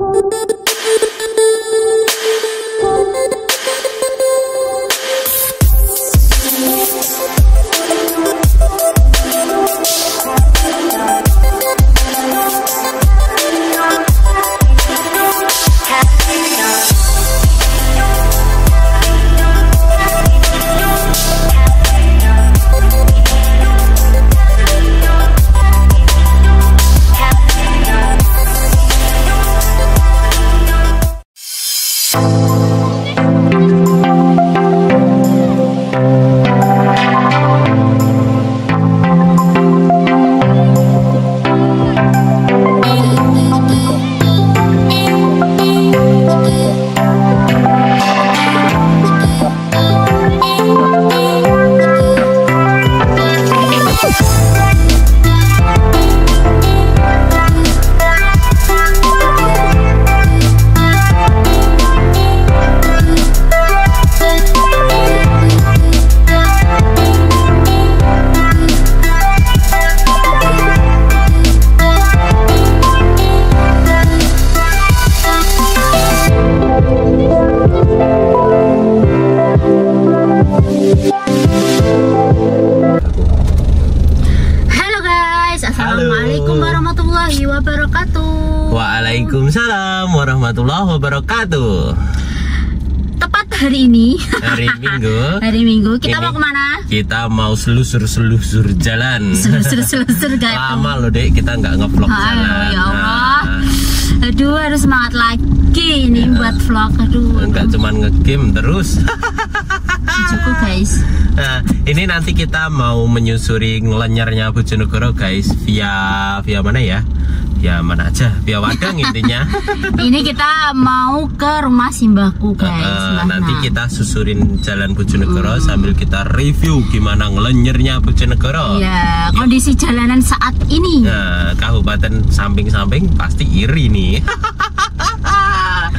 Halo hari ini Hari Minggu Hari Minggu kita Ini. mau ke mana? kita mau selusur-selusur jalan. Selusur-selusur guys Lama loh dek kita nggak ngevlog Aduh, jalan. ya Allah. Nah, Aduh harus semangat lagi ini Ya. buat vlog Aduh nggak cuman ngegame terus. cukup guys Nah, ini nanti kita mau menyusuri ngelenyarnya Bojonegoro guys via via mana ya? Via mana aja? Via Wadang intinya. Ini kita mau ke rumah simbahku guys Mbah nanti kita susurin jalan Bojonegoro Hmm. sambil kita review gimana ngelenyernya Bojonegoro. Ya kondisi jalanan saat ini Nah, kabupaten samping-samping pasti iri nih.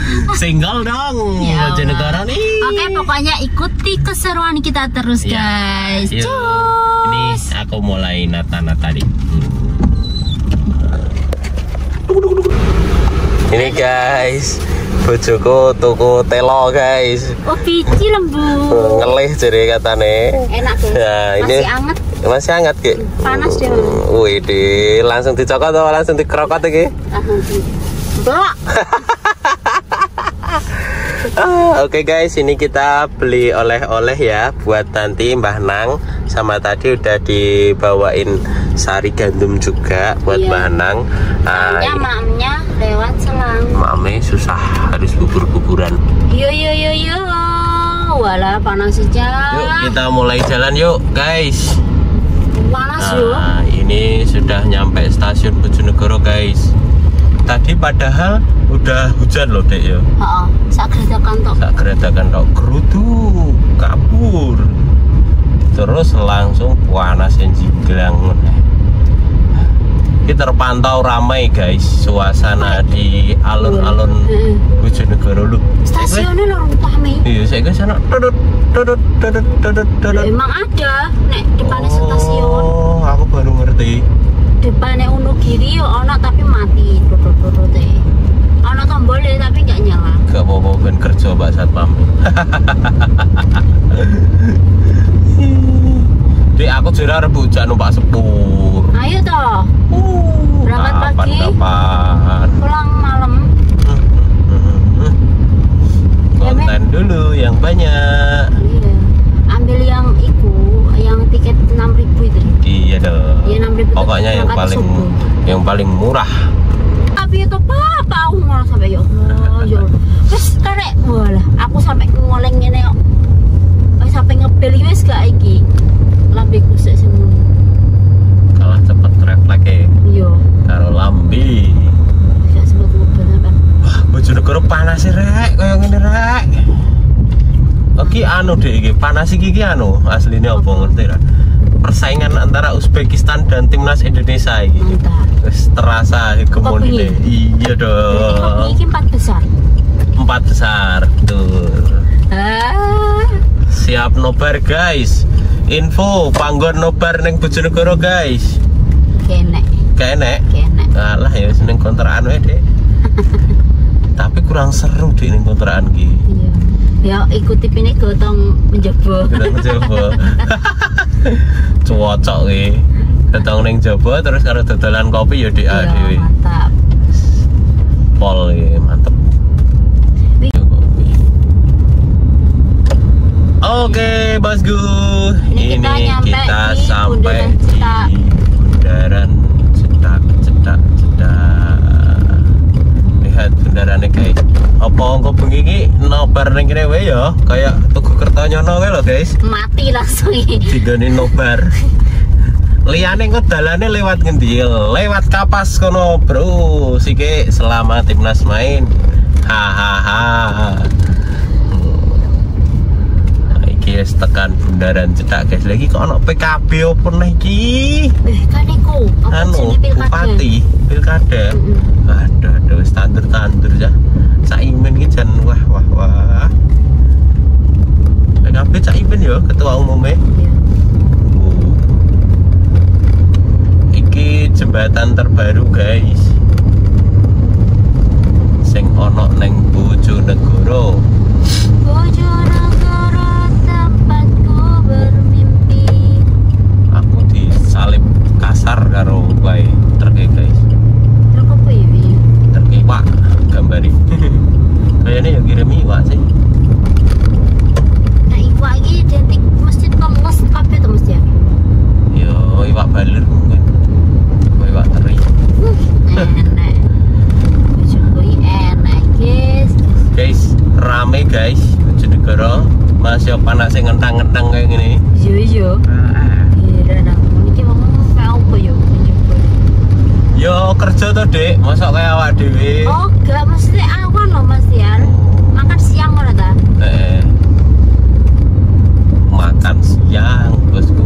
Single dong, Ya. Bojonegoro nih. Oke pokoknya ikuti keseruan kita terus Ya, guys yuk. Cus. Ini aku mulai nata-nata nih. Ini guys, bojoku tuku telo guys. Oh biji lembu Ngelih jadi katane. Enak Ya, ini Masih anget masih hangat ki. Panas dia Wih, di langsung dicokot atau langsung dikerokot iki? Langsung di Blok Ah, Oke guys, ini kita beli oleh-oleh ya buat nanti Mbah Nang sama tadi udah dibawain sari gandum juga buat Iya. Mbah Nang. Ah, Ya ini mamnya lewat selang mame susah harus bubur-buburan. Yo yo yo yo Walah panas saja Yuk kita mulai jalan yuk guys. Panas Nah, ini sudah nyampe stasiun Bojonegoro guys. Tadi padahal udah hujan loh dek ya. Heeh, sak geretakan tok. tak geretakan tok gerutu kabur terus langsung panas yang jinglang kita terpantau ramai guys suasana di alun-alun. Bojonegoro lu Stasiunnya lho rame. iya saya ke sana dudut dudut dudut dudut dudut Emang ada nek depannya stasiun. oh aku baru ngerti Depannya Unugiri yo ono tapi mati. Dudut-dudut teh. Ono tombolnya tapi nggak nyala. gak apa-apa ben kerja mbak satpam Dek aku jera rebu jak numpak sepur Ayo toh, Uh, Berangkat pagi? Kapan? pulang malam. Konten dulu yang banyak. Iya. Ambil yang iku, yang tiket 6000 itu. Iya dong. Iya 6000. Pokoknya yang paling yang paling murah. tapi itu apa aku malah sampai ya Allah ya terus karek walah aku sampai ngoleng Eh, sampai ngebel iki wis gak iki lambe kusik semono Kalah cepet refleks ya. iya Karo lambi. gak sempat ngebel sampai Wah, Bojonegoro panas sih rek, kayak ngene rek. Oke, anu deh, panas iki anu, aslinya apa ngerti ra? Persaingan antara Uzbekistan dan timnas Indonesia mantap Wis terasa hegemoni. Iya dong. iki empat besar Empat besar, betul. ah Siap nobar guys. Info panggon nobar neng Bojonegoro guys. kenek Kayak enek. kenek Alah ya seneng kontrakan wae, Dek. kurang seru deh ning kontrakan ki iya ya ikuti ini gotong menjebol kita coba cocok ki. Datang ning jaba terus karo dodolan kopi ya di iya dhewe mantap. Pol ki mantep. Wih. Oke, bosku. Ini kita nyampe di sampai di bundaran cetak, cetak, cetak. Lihat bundarannya guys. Apa engko bengi iki nobar ning kene wae ya? Kayak tugu Kertonyono wae lho, guys. mati langsung ini Digone nobar. Liyane kok dalane lewat ngendi? Lewat kapas kono, Bro. Sike selama timnas main. Hahaha. Iki wis tekan bundaran cetak guys lagi kok ono PKB opo nih iki eh kan iku anu pilkada bupati pilkada Mm-mm. aduh aduh wis tandur-tandur ya Caimin iki jan wah wah wah. PKB Caimin ya ketua umumnya Iya. Oh. iki jembatan terbaru guys. Sing ono neng Bojonegoro. Bojonegoro tempatku bermimpi. Aku disalip kasar karo wae terke guys Terus apa ya Wi? terke iwak gambari kayaknya ya kirim iwak sih. Nah iwak ini identik masjid kemes kabeh to Mas ya? Yo iwak baler mungkin. Apa iwak teri? Enak enak guys guys rame guys. Bojonegoro. Masih panas ngentang-ngentang kayak gini? Iya iya. Kira nang iki wong kayak apa ya Bojonegoro yo kerja tuh dek masa kayak awak dewe Oh enggak. Maksudnya awan loh Mas ya Makan siang mana ta? Eh, makan siang bosku.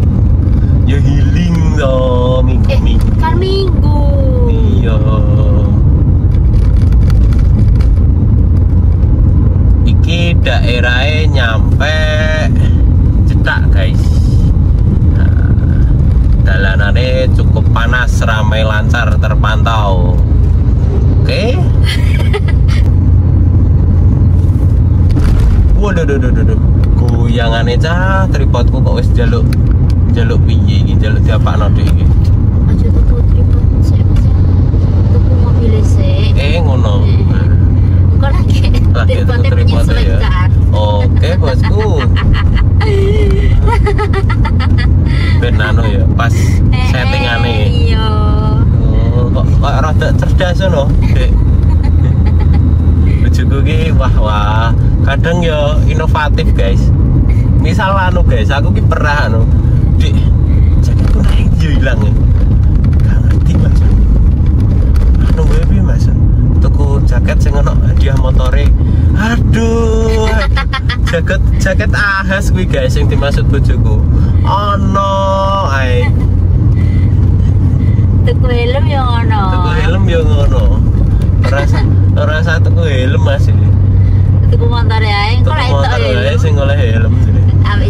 Ya healing loh minggu Eh minggu kan minggu. Iya. Iki daerahnya nyampe cetak guys dalanannya cukup panas ramai lancar terpantau. Oke? Waduh duh, duh, duh, goyangannya cah tripodku kok wis jaluk jaluk piye iki jaluk diapakno dek iki? Aja tuh putri saya Mas ya Tuku mobil sih eh ngono Kok lagi Lagi tuku tripodnya tripodnya ya. menyesuaikan Oke bosku. Ben anu ya, pas Eh, settingane. Iya Oh, kok kok rada cerdas no, Dek. Bojoku ki wah wah, kadang ya inovatif guys. Misal anu guys, aku ki pernah anu, Dik, jaketku naik yo ilang ya. Gak ngerti mas. Anu piye, mas. Tuku jaket sing ono hadiah motore. Aduh. jaket jaket ahas kuwi guys yang dimaksud bojoku. Ono ae. Tuku helm yang ono Tuku helm yo ngono. Rasa rasa tuku helm Mas iki. Tuku motor ya Tuku lah itu helm sing oleh helm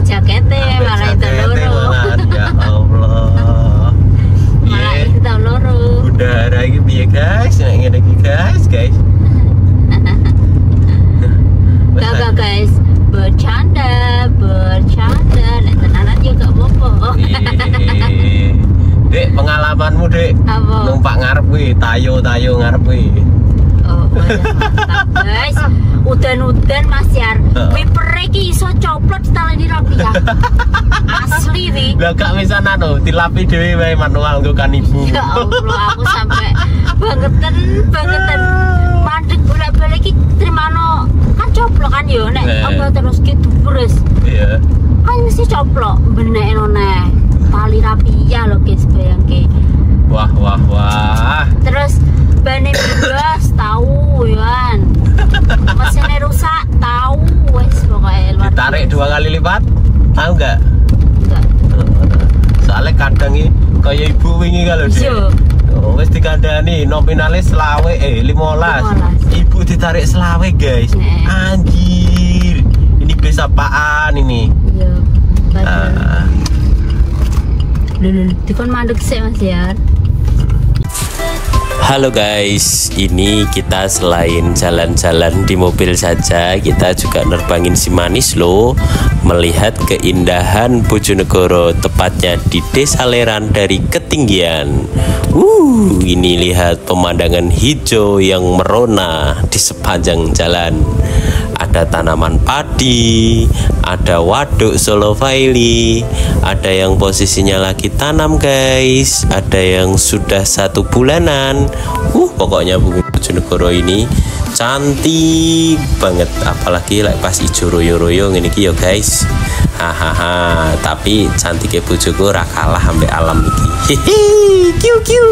jaketnya Ambil malah itu jakete loro malahan, Ya Allah. Malah Piye? itu tahun loro Udara iki piye guys? Nek ngene iki guys, guys. Wes, Gak gak guys Bercanda Bercanda Nek tenanan juga gak apa-apa Iya. Dek, Dek. Apa? Numpak ngarep kuwi, tayo-tayo ngarep kuwi. Oh, guys. Udan-udan Mas Yar. Wiper iki iso coplot di rapi ya. Asli wi. Lah gak bisa anu, dilapi dhewe wae manual nggo kan ibu. Ya Allah, aku sampai bangetan, bangetan. Mandek bolak-balik iki trimano kan coplok kan yo nek apa terus gitu beres. Iya. Kan mesti coplok benek noneh. Tali rapi ya lo guys bayangke. Wah, wah, wah. Terus ban bebas tahu kan. Mesinnya rusak tahu wes pokoknya luar Ditarik biasa. dua kali lipat. Tahu nggak? Enggak. Soalnya kadang ini kayak ibu wingi kalau dia. Iya. Oh, wis dikandani nominalnya selawe eh 15. 15. Ibu ditarik selawe, guys. Nek. Anjir. Ini bis apaan ini? Iya. Padahal. Ah, lho, dikon mandek sih Mas ya. Halo guys, ini kita selain jalan-jalan di mobil saja, kita juga nerbangin si manis loh. Melihat keindahan Bojonegoro, tepatnya di Desa Leran dari ketinggian. Uh, ini lihat pemandangan hijau yang merona di sepanjang jalan ada tanaman padi, ada waduk Solo Vaili, ada yang posisinya lagi tanam guys, ada yang sudah satu bulanan. Uh, pokoknya Bumi Bojonegoro ini cantik banget, apalagi like pas ijo royo-royo ini yo guys. Hahaha, tapi cantiknya bojoku rakalah sampai alam iki. Hehe, kiu kiu.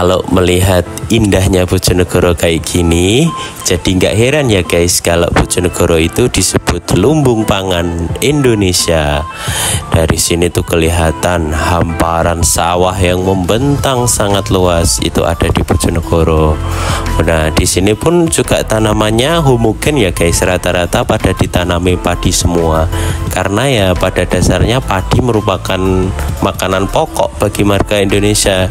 Kalau melihat indahnya Bojonegoro kayak gini. Jadi nggak heran ya guys kalau Bojonegoro itu disebut lumbung pangan Indonesia. Dari sini tuh kelihatan hamparan sawah yang membentang sangat luas itu ada di Bojonegoro. Nah di sini pun juga tanamannya homogen ya guys. Rata-rata pada ditanami padi semua. Karena ya pada dasarnya padi merupakan makanan pokok bagi marga Indonesia.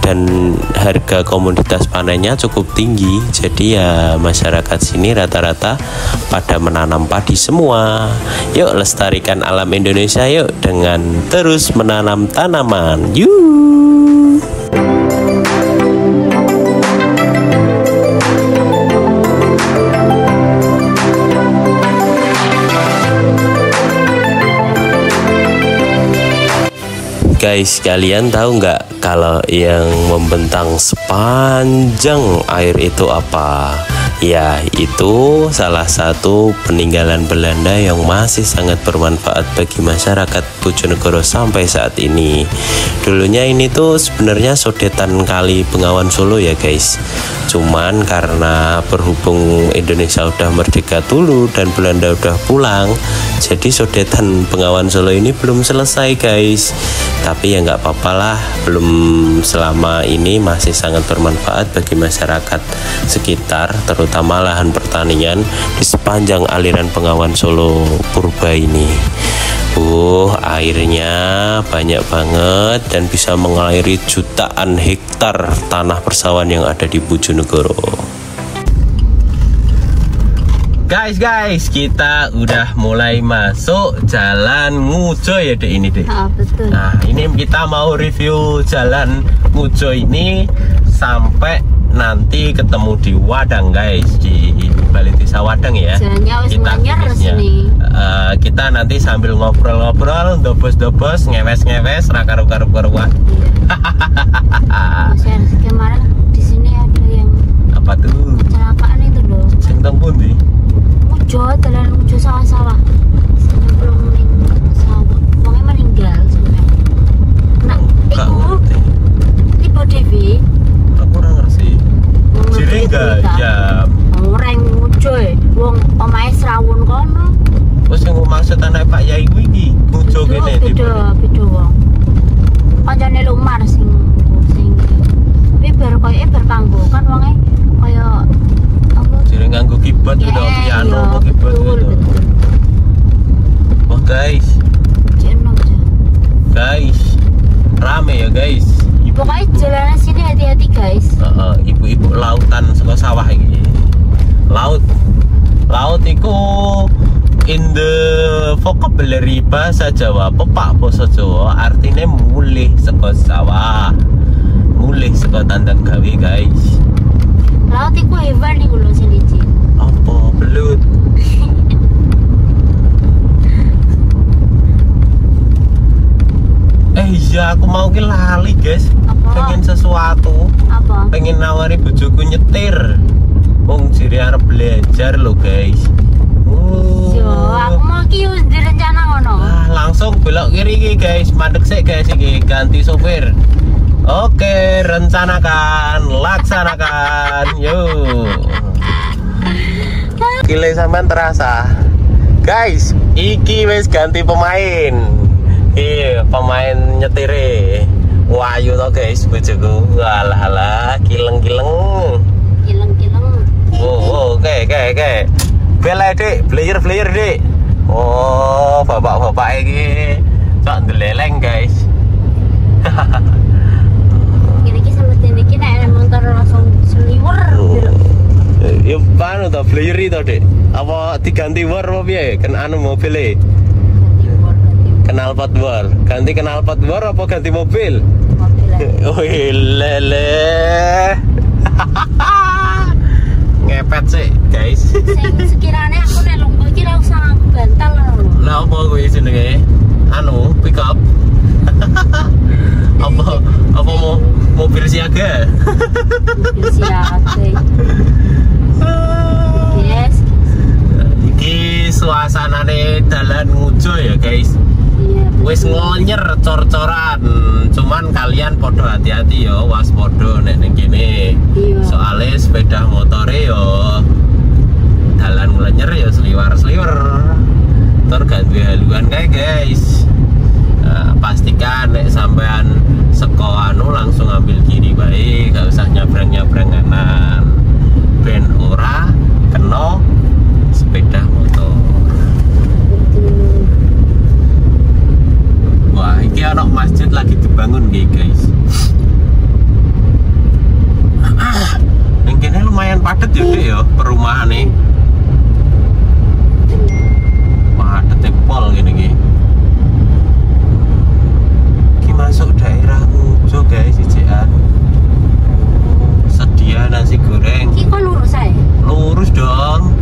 Dan harga komoditas panennya cukup tinggi. Jadi ya masyarakat sini rata-rata pada menanam padi semua. Yuk lestarikan alam Indonesia yuk dengan terus menanam tanaman. Yuk Guys, kalian tahu nggak kalau yang membentang sepanjang air itu apa? Ya, itu salah satu peninggalan Belanda yang masih sangat bermanfaat bagi masyarakat Bojonegoro sampai saat ini. Dulunya ini tuh sebenarnya sodetan kali Bengawan Solo ya guys. Cuman karena berhubung Indonesia udah merdeka dulu dan Belanda udah pulang, jadi sodetan Bengawan Solo ini belum selesai guys. Tapi ya nggak apa-apa lah, belum selama ini masih sangat bermanfaat bagi masyarakat sekitar, terutama lahan pertanian di sepanjang aliran Bengawan Solo Purba ini. Uh, airnya banyak banget dan bisa mengairi jutaan hektar tanah persawahan yang ada di Bojonegoro. Guys, guys, kita udah mulai masuk jalan Ngujo ya dek ini dek. Ah, betul. Nah, ini kita mau review jalan Ngujo ini sampai nanti ketemu di Wadang guys di Bali Desa Wadang ya. Jalannya Kita tulisnya. sini. Eh, kita nanti sambil ngobrol-ngobrol, dobos-dobos, ngewes-ngewes, raka-ruka-ruka Mas Ernst, kemarin di sini ada yang Apa tuh? kecelakaan itu loh. Sing teng pundi? Ujo, jalan ujo sawah-sawah. Sebelum ning sawah, wongnya meninggal sebenarnya. Nah, Gak itu tipe Devi. Aku ora ngerti. Jadi enggak jam. Orang ujo, wong omahe Serawun kono. Terus yang maksud anak Pak Yai kuwi iki Beda, kene beda, beda wong. Kancane Lumar sing sing tapi bar koyo bar kanggo kan wonge apa Jadi nganggo keyboard Ya, piano iya, apa keyboard betul, gitu. betul. Wah guys, guys, rame ya guys. Ibu, Pokoknya jalanan sini hati-hati guys. Ibu-ibu lautan saka sawah iki. Laut. Laut iku in the vocabulary bahasa Jawa, pepak basa Jawa artinya mulih saka sawah. Mulih saka tandang gawe, guys. Laut iku hewan iku lho Cik. Apa belut? Eh iya, aku mau ke lali, guys. Apa? Pengen sesuatu. Apa? pengen nawari bojoku nyetir wong jiri arep belajar lo guys Uh. Yo, aku mau ki wis direncana ngono. Ah, langsung belok kiri iki guys mandek sih guys iki ganti sopir Oke, rencanakan, laksanakan, yuk. Kile sampean terasa. Guys, iki wis ganti pemain. Iya, pemain nyetire. Wayu to guys, bojoku. Walah alah, kileng-kileng. Kileng-kileng. Oh, oh, oke, oke, oke. Bela dik, player player dik. Oh, bapak-bapak iki cok ndeleleng guys. Kira-kira sama ini kita ada motor langsung seliwer. gitu. Ya panu to player itu dik. Apa diganti war apa piye? Kan anu. Seliwer, ganti Kenal pot war. Ganti kenal pot war apa ganti mobil? mobil lele. Ngepet sih guys. Sekiranya aku iki ra usah bantal. Lah apa gue jenenge? Anu, pick up. apa apa mau mobil siaga? Mobil siate. Yes. Iki suasanane dalan ngujo ya guys. Iya. Wis ngonyer cor-coran. Cuman kalian podo hati-hati ya, waspada nek ning kene. Iya. Soale sepeda motore yo dalan nglenyer ya seliwar-seliwer. Tur gak duwe haluan kae guys. Nah, pastikan nek sampean seko anu langsung ambil kiri baik, gak usah nyabrang-nyabrang kanan. Ben ora kena sepeda motor. Wah, iki ana masjid lagi dibangun nggih, guys. Yang kene lumayan padat ya, Dek ya, perumahan nih. Padat pol gini iki. Iki masuk daerah Ngujo, guys, ijekan. Sedia nasi goreng. Iki kok lurus ae. Lurus dong.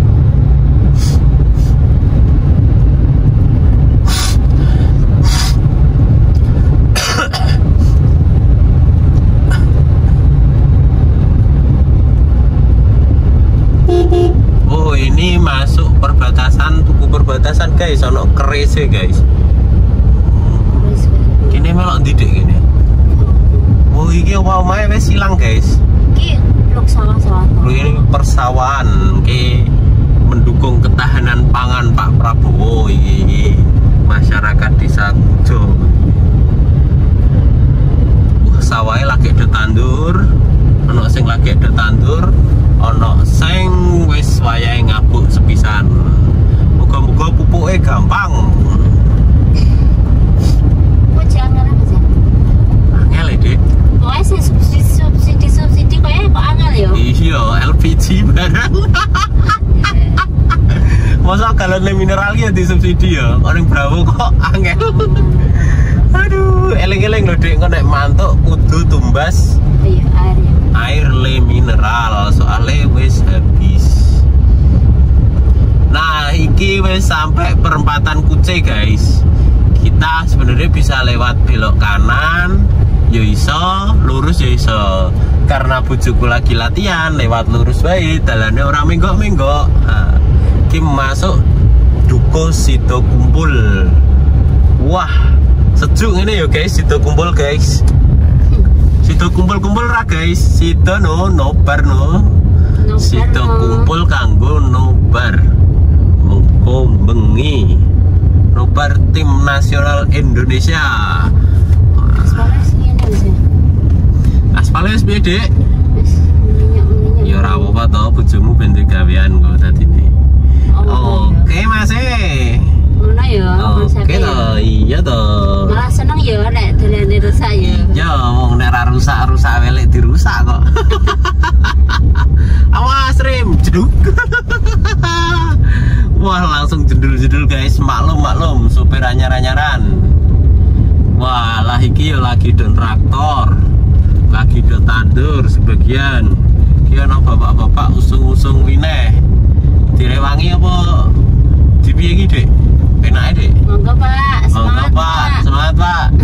Oh ini masuk perbatasan tuku perbatasan guys, ono kerese guys. Lurus kowe. Kini melok didik gini. Oh iki apa omahe wis silang guys. Iki luk sawah-sawah. Lu ini persawahan ki mendukung ketahanan pangan Pak Prabowo iki masyarakat desa Kujo. Wah, sawahnya lagi ada tandur, ono sing lagi ada tandur, ono sing wis wayahe ngabuk sepisan. Muga-muga pupuknya gampang. Kok jangan apa sih? Angel ya, Dik. Pokoknya sih subsidi subsidi subsidi kayaknya kok angel ya. Iya, LPG barang. Masa galon mineral ya disubsidi ya? Orang Bravo kok angel. Aduh, eling-eling lho Dik, kok nek mantuk kudu tumbas Iya airnya. air le mineral soalnya wis habis. Nah, iki wis sampai perempatan Kuce, guys. Kita sebenarnya bisa lewat belok kanan, iso, lurus iso. Karena bujuku lagi latihan, lewat lurus baik, dalannya orang menggok-menggok. Nah, iki masuk Duko Sido Kumpul. Wah, sejuk ini yo guys, Sido Kumpul guys. Sido kumpul-kumpul ra guys, Sido no nobar no. No. kumpul kanggo nobar. Mengko bengi. Nobar tim nasional Indonesia. Wis minyak minyak. Ya ora apa-apa to, bojomu ben gawean kok dadi ini. Oh, Oke, Mas. eh. Mana ya? Oke to, iya to. Malah seneng ya nek dolan rusak ya. Iya, wong nek ra rusak-rusak welek dirusak kok. Awas Rim, jeduk. Wah, langsung jedul-jedul guys. Maklum, maklum, supir anyar-anyaran. Wah, lah iki ya lagi do traktor. Lagi do tandur sebagian. Ki ana bapak-bapak usung-usung wineh. Direwangi apa? Dipiye iki, Dik? Penake, Dik? Monggo Pak, Monggo, semangat Pak. Semangat, Pak.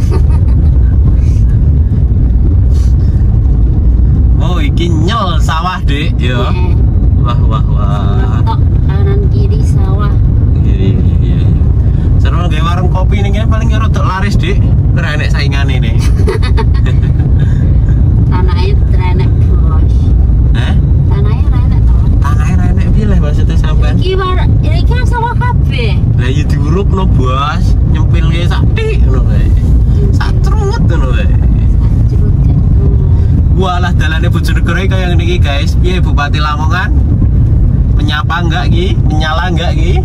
Oh, iki nyel sawah, Dik. Ya. Eh, Wah, wah, wah. Tok kanan kiri sawah. Iya, iya, iya. Seru nggak warung kopi nih paling rada laris, Dik. Ora enek saingane nih. Terenek bos. Piye lah maksudnya sampean. Iki war, ini kan sawah kabeh. Lah iya Bos. Mobil kayak. Walah Bojonegoro iki guys. Piye Bupati Lamongan? Menyapa enggak ki? Menyala enggak ki?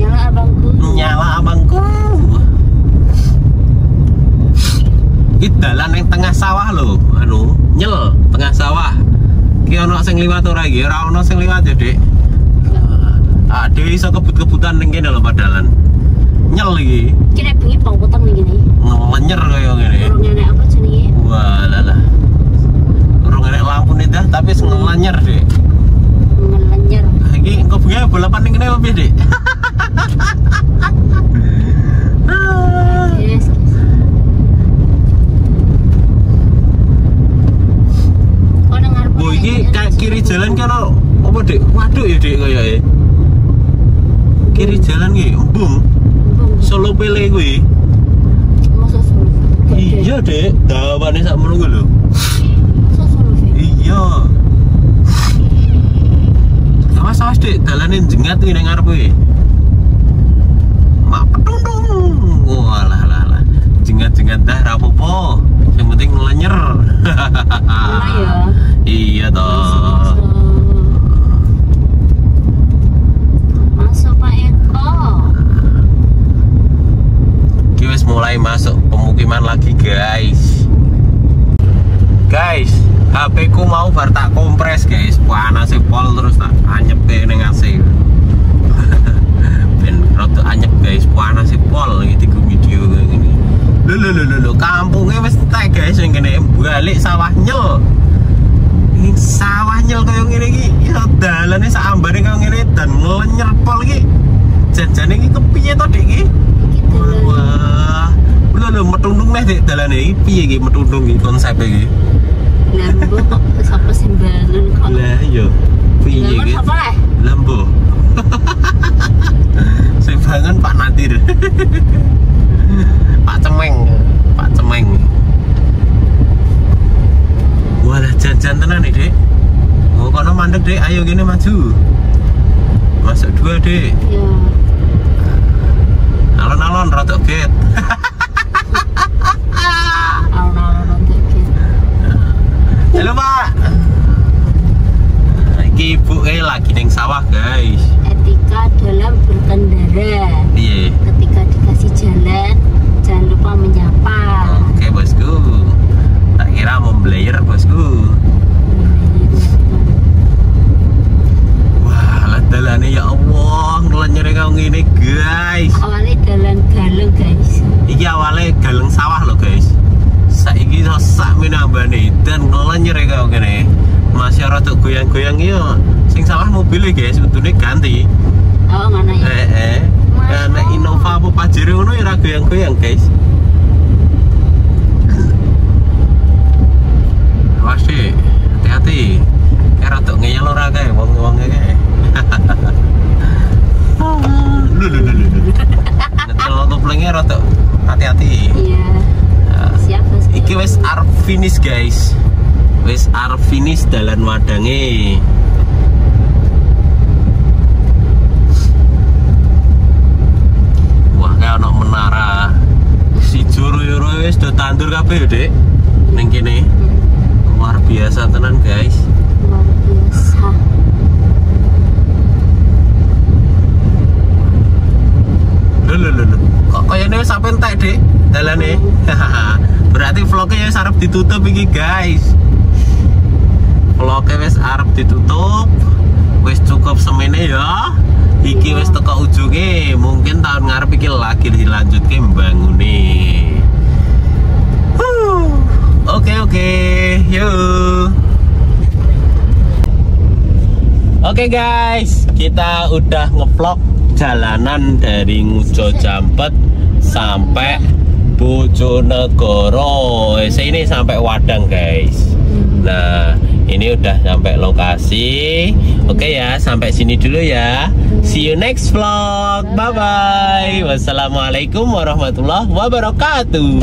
Nyala abangku. Menyala abangku. Iki dalan yang tengah sawah lho, anu, nyel tengah sawah. Ki ono sing liwat ora iki? Ora ono sing liwat ya, Dik. Ah, dhewe iso kebut-kebutan ning kene lho padalan. Nyel iki, Kira bengi pang potong nih gini. ngelenyer kaya ngene. Orang nenek apa jenenge? Urung enek lampu nih dah, tapi sing ngelenyer, Dik. Ngelenyer. Iki engko bengi balapan ning kene apa Dik? Ah. Yes, yes. Oh, nang ngarep. Bu iki kayak kiri jalan kan apa Dik? Waduk ya Dik kaya e. Kiri jalan ki embung Bung, Solo Pele suruh. Iya, Dik. Dawane sak menunggu lho. Iya. Awas awas Dik, dalane jengat kuwi ning ngarep kuwi. Mak pedung. Walah lah lah. Jengat-jengat dah ra apa-apa. Yang penting. Mana ya? iya toh. Masuk Pak Eko. Ki wis mulai masuk pemukiman lagi guys. Guys, HP ku mau bar tak kompres guys. Panas pol terus tak anyep ke ning AC. Ben rada anyep guys, panas pol iki video kayak gini. Lho lho lho lho lho, kampungnya wis entek guys. Yang kene balik sawah nyel Ini sawah nyel kayak ngene iki ya dalane sak ambane kayak ngene dan nglenyer pol iki Jajane iki kepiye to Dik iki? Dalan Wah, lho lho metundung nih dik dalane iki piye iki metundung iki konsep iki? lambo kok sapa sing bangun kok. Lah iya. Piye iki? sapa lah? Lembo. Sing bangun Pak Nadir. Pak Cemeng, Pak Cemeng. Walah jajan tenan nih, Dek. Oh, kono mandek, Dek. Ayo gini maju. Masuk dua, Dek. Ya. Alon-alon rada get. Alon-alon dikit. Halo Pak. Iki ibu eh lagi neng sawah guys. Etika dalam berkendara. Iya. Ketika dikasih jalan, jangan lupa menyapa. Oke bosku. Tak kira mau belayer bosku. Wah, lah dalane ya Allah, ngelenyer kau ngene guys. Awalnya dalan galeng guys. Iki awalnya galeng sawah loh guys. Saiki sak minambane dan ngelenyer kau ngene. Masih rada goyang-goyang iya. Sing mobilnya guys, untune ganti. Oh mana ya? Eh eh. Karena Innova apa Pajero ngono ya ra goyang-goyang, guys. Awas deh, hati-hati. Kayak rada ngeyel ora kae wong-wonge kae. Lho lho lho lho. Nyetel koplengnya rada hati-hati. Iya. Nah, Siap bos. Iki wis arep finish, guys. Wis arep finish dalan wadange. Wah, kayak ono menara. Si juru-juru wis do tandur kabeh ya, Dik. Ning kene. Luar biasa tenan, guys. Luar biasa. Lho lho lho. lho. Kok kayane wis sampe entek, Dik, dalane. Berarti vlognya wis arep ditutup iki, guys. Vlognya wis arep ditutup. Wis cukup semene ya. Iki wis teko ujunge. Mungkin tahun ngarep iki lagi dilanjutke mbangune. Oke oke, yuk. Oke guys, kita udah ngevlog jalanan dari Ngujo Jampet sampai Bojonegoro. Ini sampai Wadang guys. Nah, ini udah sampai lokasi. Oke ya, sampai sini dulu ya. See you next vlog. Bye bye. Wassalamualaikum warahmatullahi wabarakatuh.